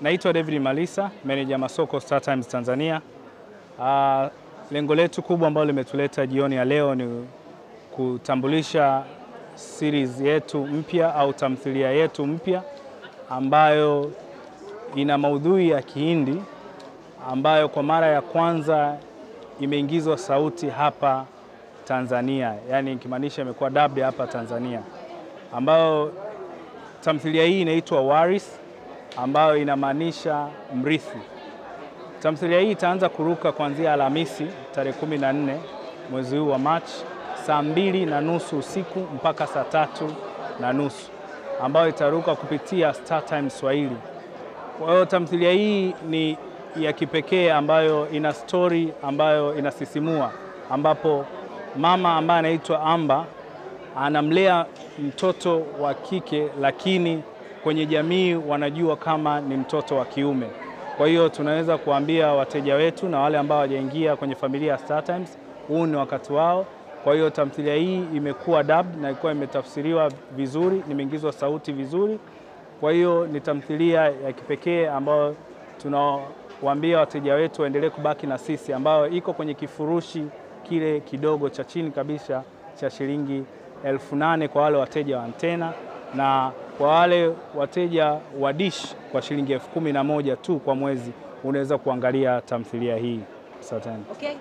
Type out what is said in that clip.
Naitwa David Malisa, meneja masoko Star Times Tanzania. Uh, lengo letu kubwa ambalo limetuleta jioni ya leo ni kutambulisha series yetu mpya au tamthilia yetu mpya ambayo ina maudhui ya Kihindi ambayo kwa mara ya kwanza imeingizwa sauti hapa Tanzania, yaani ikimaanisha imekuwa dubbed hapa Tanzania, ambayo tamthilia hii inaitwa Waris ambayo inamaanisha mrithi. Tamthilia hii itaanza kuruka kuanzia Alhamisi tarehe 14 mwezi huu wa Machi saa mbili na nusu usiku mpaka saa tatu na nusu ambayo itaruka kupitia Star Times Swahili. Kwa hiyo tamthilia hii ni ya kipekee ambayo ina stori ambayo inasisimua, ambapo mama ambaye anaitwa Amba anamlea mtoto wa kike, lakini kwenye jamii wanajua kama ni mtoto wa kiume. Kwa hiyo tunaweza kuambia wateja wetu na wale ambao hawajaingia kwenye familia ya Star Times, huu ni wakati wao. Kwa hiyo tamthilia hii imekuwa dub na ilikuwa imetafsiriwa vizuri, nimeingizwa sauti vizuri. Kwa hiyo ni tamthilia ya kipekee ambayo tunawaambia wateja wetu waendelee kubaki na sisi, ambayo iko kwenye kifurushi kile kidogo cha chini kabisa cha shilingi elfu nane kwa wale wateja wa antena na kwa wale wateja wa dish kwa shilingi elfu kumi na moja tu kwa mwezi unaweza kuangalia tamthilia hii. satani. Okay.